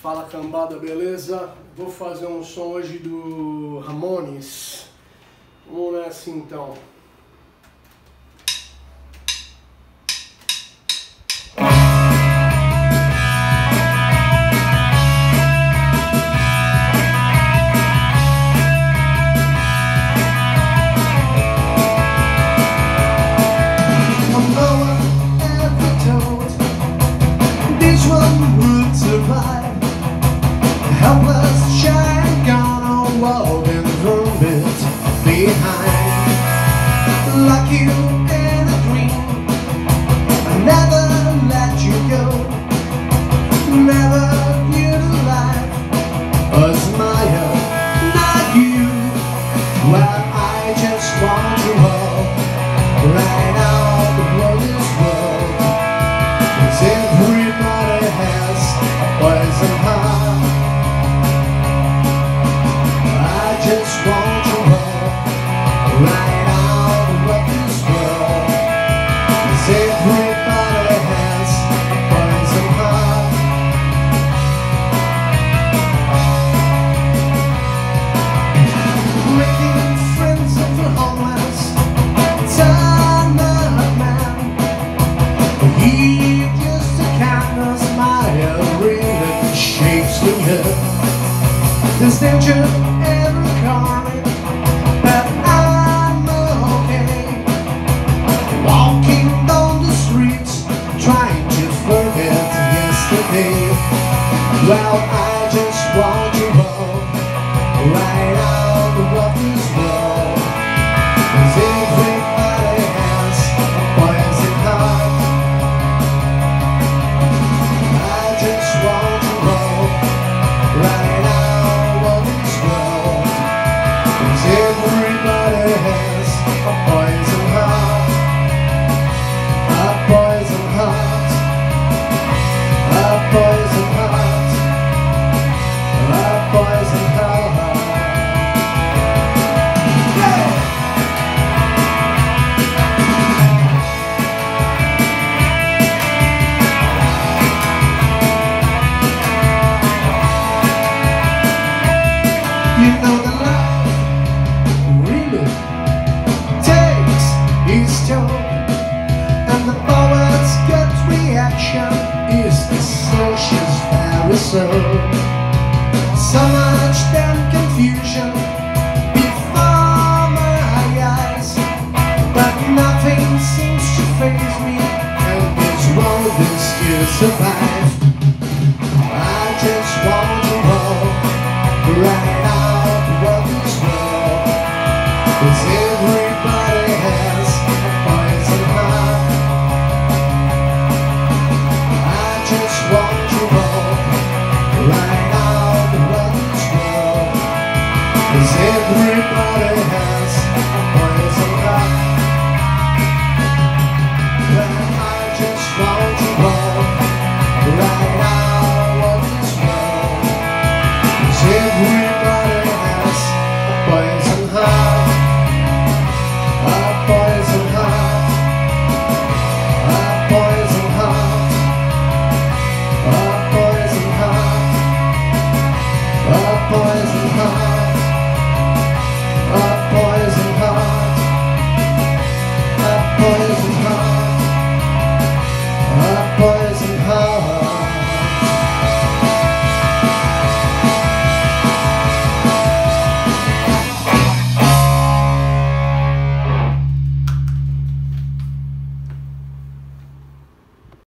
Fala cambada, beleza? Vou fazer um som hoje do Ramones. Vamos nessa então. like never life. A smile, not you. Well, I just want to hold right out everybody has heart. Danger every corner, but I'm okay. Walking down the streets, trying to forget yesterday. Well, I just want to soul So much damn confusion. Before my eyes. But nothing seems to faze me. And this world is still survive everybody